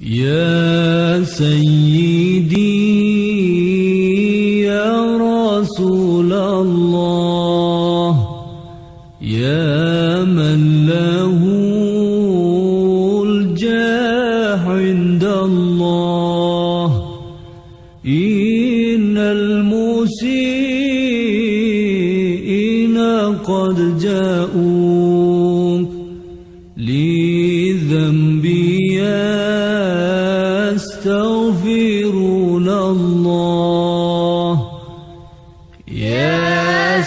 يا سيدي يا رسول الله يا من له الجاه عند الله إن المسيئين قد جاءوك.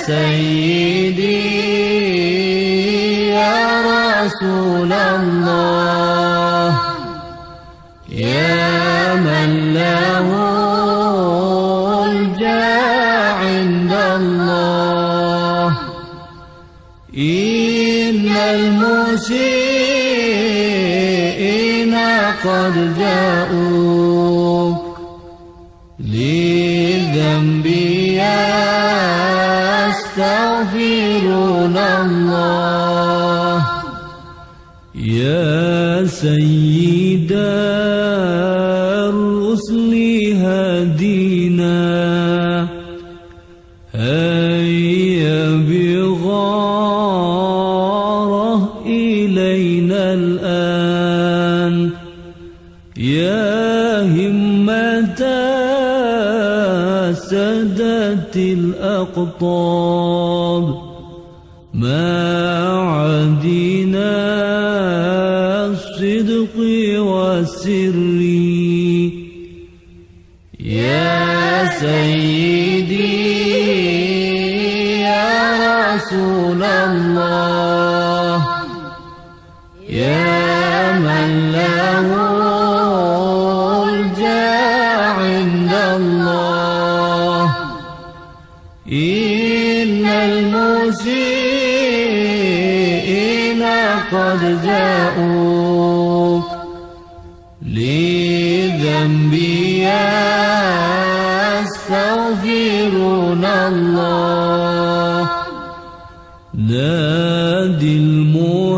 سيدي يا رسول الله. يا من له الجاه عند الله. إن المسيئين قد جاءوك يا سيد الرسل هدينا هيا بغارة إلينا الآن. يا همة سدت الأقطاب ما عدنا الصدق والسر يا سيدي يا رسول الله يا من له الجاه عند الله. إن المسيئين قد جاءوك يستغفرون الله. نادي المهاجر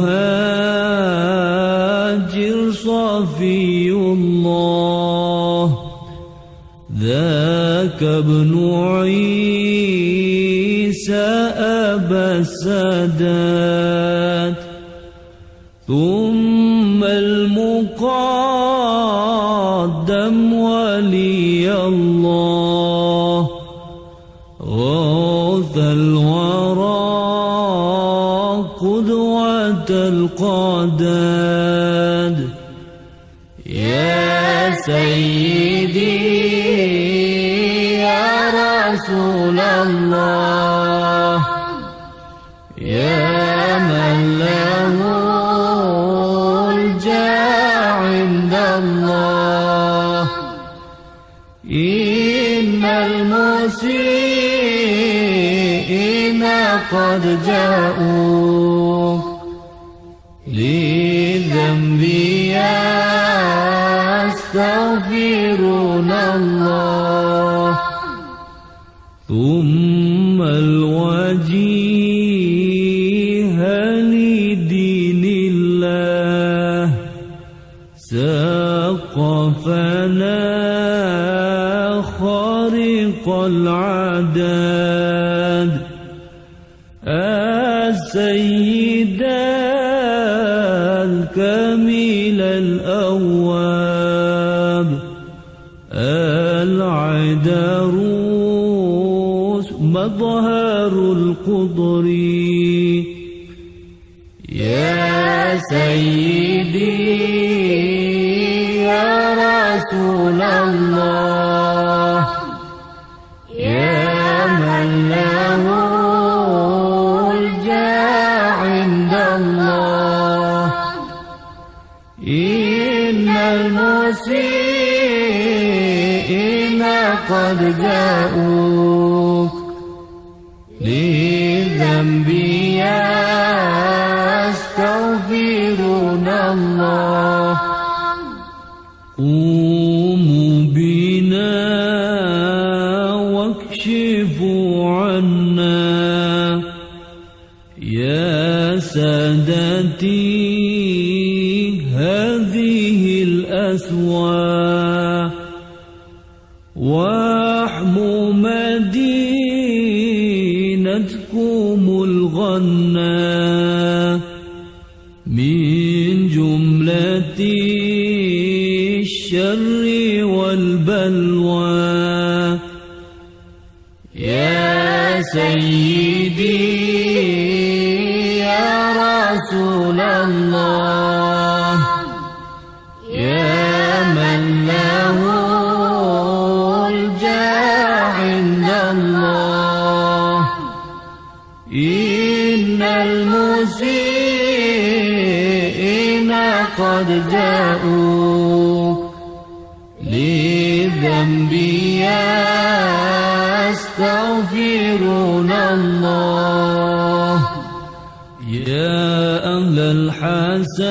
صفي الله. ذاك ابن عيسى أبا السادات. ثم المقدم ولي القداد يا سيدي يا رسول الله يا من له الجاه عند الله. إن المسيئين قد جاءوك. لذنبي يستغفرون الله. ثم الوجيه لدين الله. سقفنا خارق العداد السيد الكامل الأواب. العدروس مظهر القدر. يا سيدي يا رسول الله. جاءوك لذنبي يستغفرون الله. قوموا بنا واكشفوا عنا. يا سادتي هذه الآية الغنى من جملة الشر والبلوى. يا سيدي يا رسول الله. قد جاءوا للذنب يستغفرون الله. يا أهل الحساب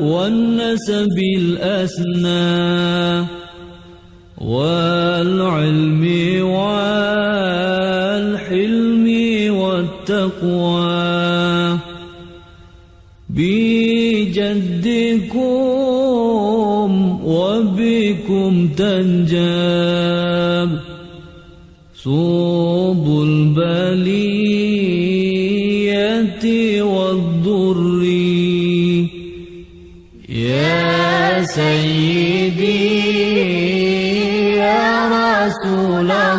والنسب الأسنى. بجدكم وبكم تنجاب صوب البلية والضر يا سيدي يا رسول الله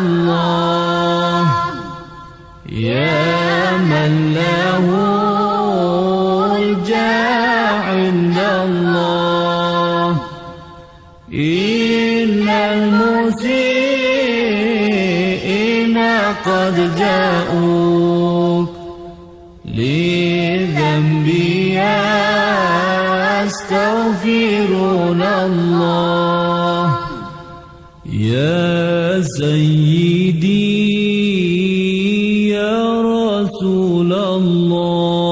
قد جاءوك لذنب يستغفرون الله. يا سيدي يا رسول الله.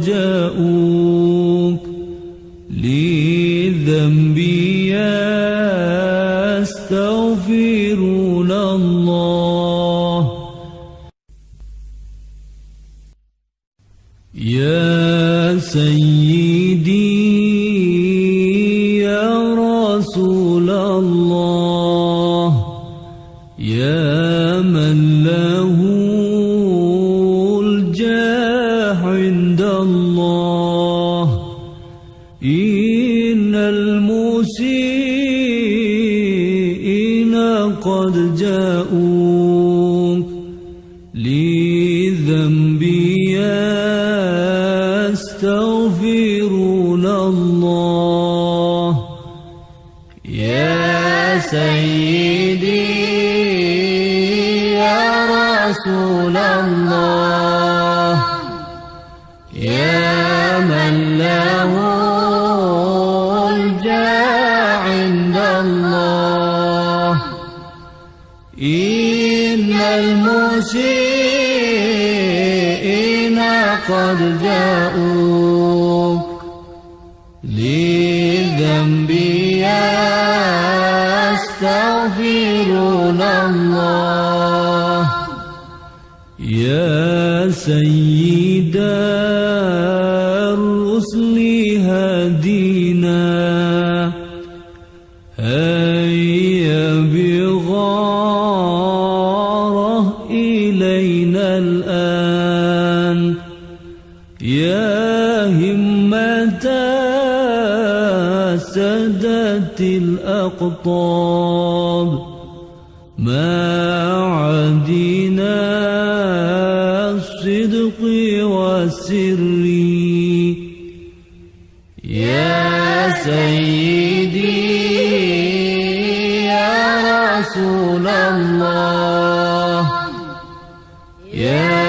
جاءوك للذنب يستغفرون الله. يا سيدي يا رسول قد جاءوك للذنب يستغفرون الله. يا سيدي يا رسول الله. جاءوك للذنب يستغفرون الله. يا سيد الرسل هدينا. هيا الأقطاب ما عدنا الصدق والسر. يا سيدي يا رسول الله يا